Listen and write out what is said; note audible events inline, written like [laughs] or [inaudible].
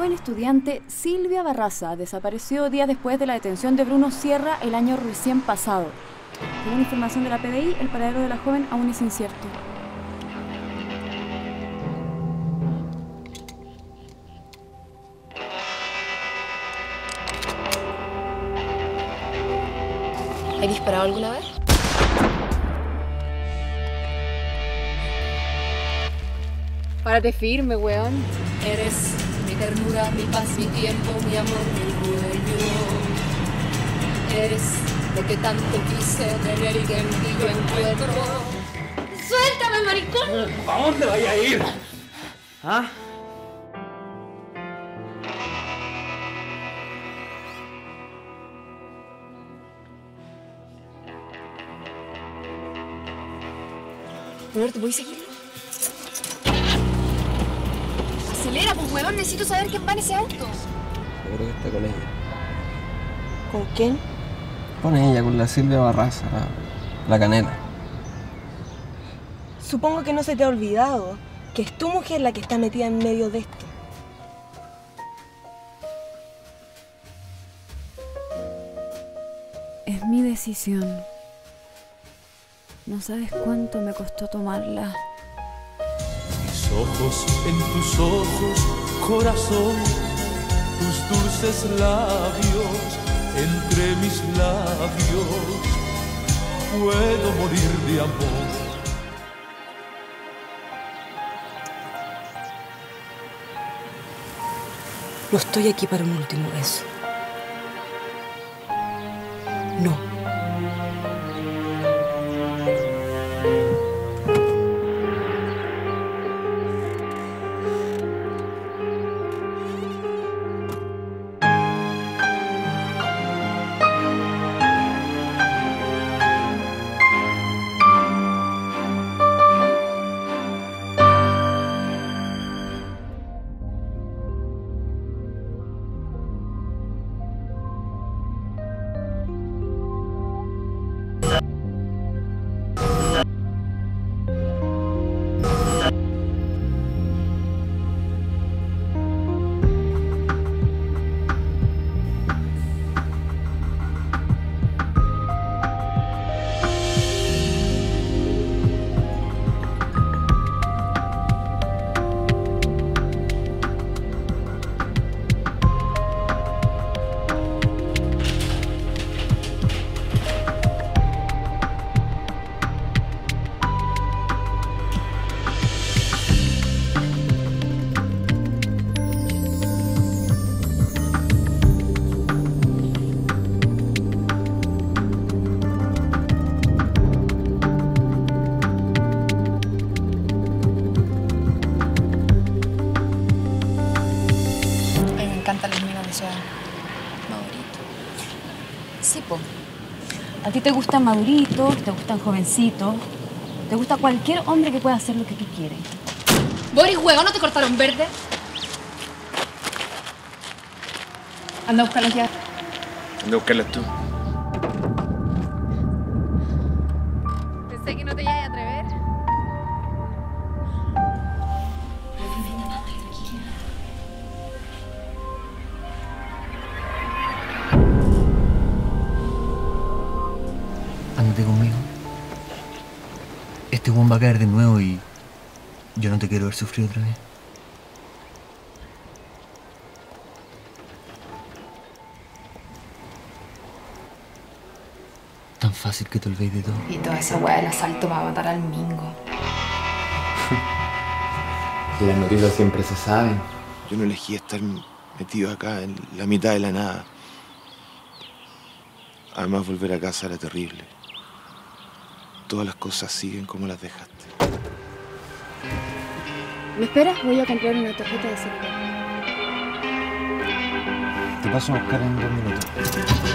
joven estudiante Silvia Barraza desapareció días después de la detención de Bruno Sierra el año recién pasado. Según información de la PDI, el paradero de la joven aún es incierto. ¿He disparado alguna vez? Párate firme, weón. Eres ternura, mi paz, mi tiempo, mi amor, mi dueño. Eres lo que tanto quise tener y que en ti yo encuentro. ¡Suéltame, maricón! ¿A dónde vaya a ir? ¿Ah? Roberto, ¿voy a seguirlo? Acelera, pues, huevón. Necesito saber quién va en ese auto. Yo creo que está con ella. ¿Con quién? Con ella, con la Silvia Barraza, la canela. Supongo que no se te ha olvidado que es tu mujer la que está metida en medio de esto. Es mi decisión. No sabes cuánto me costó tomarla. Ojos en tus ojos, corazón, tus dulces labios entre mis labios. Puedo morir de amor. No estoy aquí para un último beso. No. Sí, po. A ti te gustan maduritos, te gustan jovencitos, te gusta cualquier hombre que pueda hacer lo que tú quieres. Boris, huevo, ¿no te cortaron verde? Anda a buscar las llaves. Anda a buscarlas tú. Conmigo. Este buen va a caer de nuevo y yo no te quiero ver sufrir otra vez. Tan fácil que te olvides de todo. Y toda esa weá del asalto va a matar al Mingo. [laughs] Las noticias siempre se saben. Yo no elegí estar metido acá en la mitad de la nada. Además, volver a casa era terrible. Todas las cosas siguen como las dejaste. ¿Me esperas? Voy a comprar una tarjeta de celular. Te paso a buscar en dos minutos.